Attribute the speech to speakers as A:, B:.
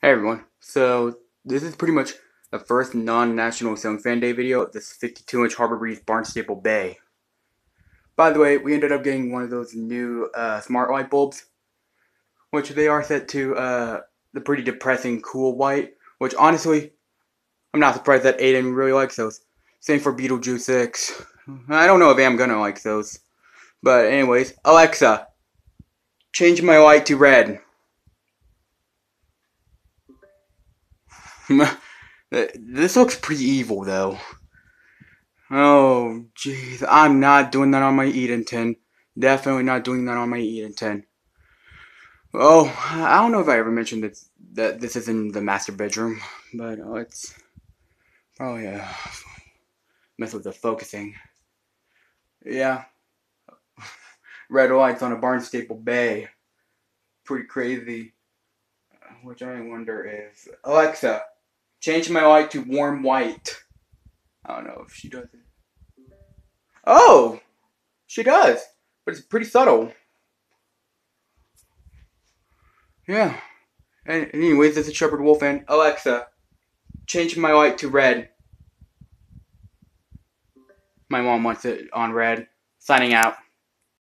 A: Hey everyone, so this is pretty much the first non-National Ceiling Fan Day video of this 52-inch Harbor Breeze Barnstaple Bay. By the way, we ended up getting one of those new uh, smart light bulbs, which they are set to uh, the pretty depressing cool white, which honestly, I'm not surprised that Aiden really likes those. Same for Beetlejuice 6. I don't know if I'm gonna like those. But anyways, Alexa, change my light to red. this looks pretty evil, though. Oh, jeez. I'm not doing that on my Edenton. Definitely not doing that on my Edenton. Oh, I don't know if I ever mentioned that, that this is in the master bedroom, but uh, it's probably a mess with the focusing. Yeah. Red lights on a Barnstaple Bay. Pretty crazy. Which I wonder is Alexa, Change my light to warm white. I don't know if she does it. Oh! She does. But it's pretty subtle. Yeah. And anyways, this is Shepherd Wolf and Alexa, change my light to red. My mom wants it on red. Signing out.